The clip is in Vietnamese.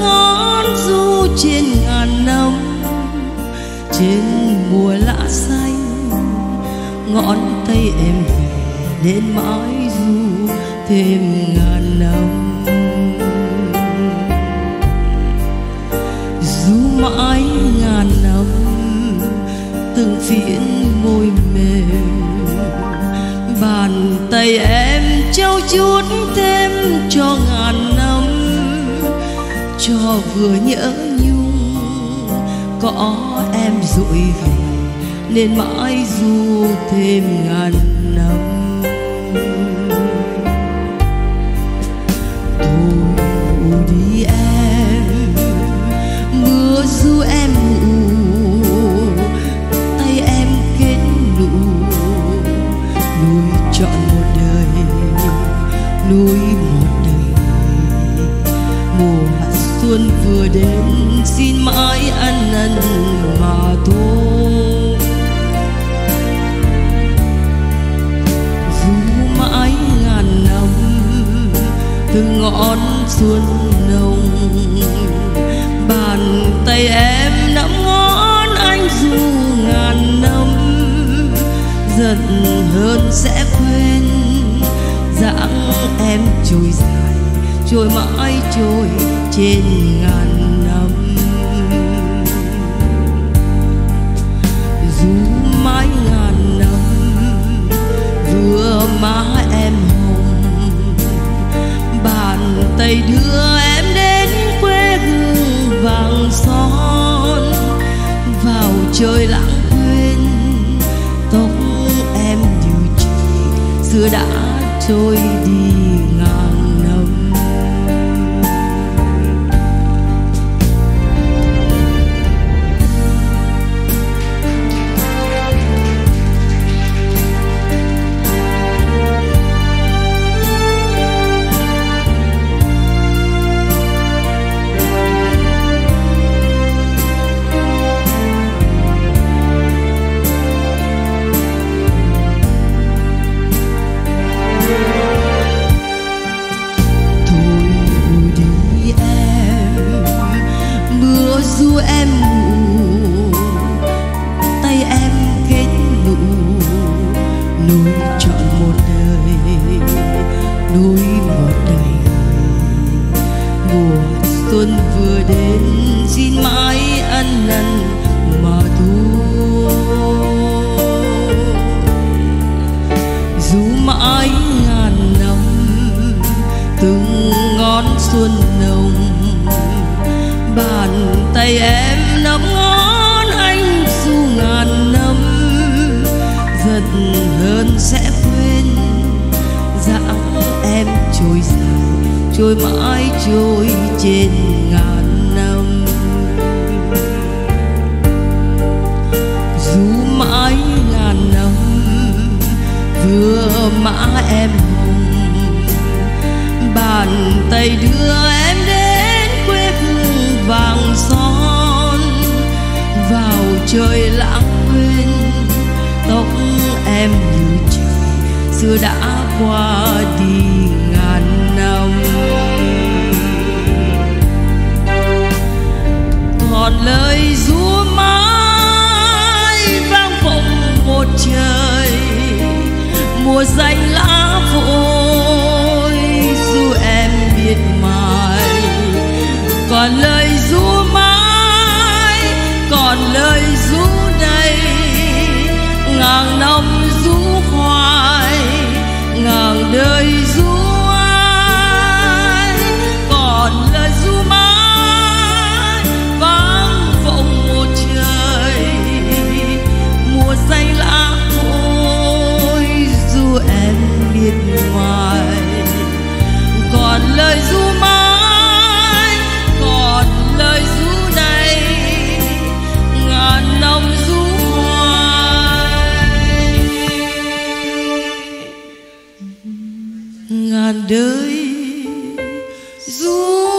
ngón du trên ngàn năm trên mùa lá xanh ngón tay em về đến mãi du thêm ngàn năm du mãi ngàn năm từng phiến môi mềm, bàn tay em trao chút thêm vừa nhớ nhung. Có em dội về nên mãi du thêm ngàn xuân vừa đến. Xin mãi ăn năn mà thôi. Dù mãi ngàn năm từ ngọn xuân nồng, bàn tay em nắm ngón anh dù ngàn năm, giận hơn sẽ quên. Dáng em trôi dài, trôi mãi, trôi trên ngàn năm, dù mãi ngàn năm vừa má em hồng bàn tay đưa em đến quê hương vàng son. Vào trời lãng quên tóc em như trị, xưa đã trôi đi ngàn tuần vừa đến, xin mãi ăn năn mà thôi. Dù mãi ngàn năm, từng ngón xuân nồng, bàn tay em nắm ngón anh dù ngàn năm, giận hơn sẽ quên dáng em trôi dài, trôi mãi, trôi trên ngàn năm. Dù mãi ngàn năm, vừa mã em hồng bàn tay đưa em đến quê hương vàng son. Vào trời lãng quên, tóc em như trời xưa đã qua đi. Mùa dày lá vội ngàn đời du.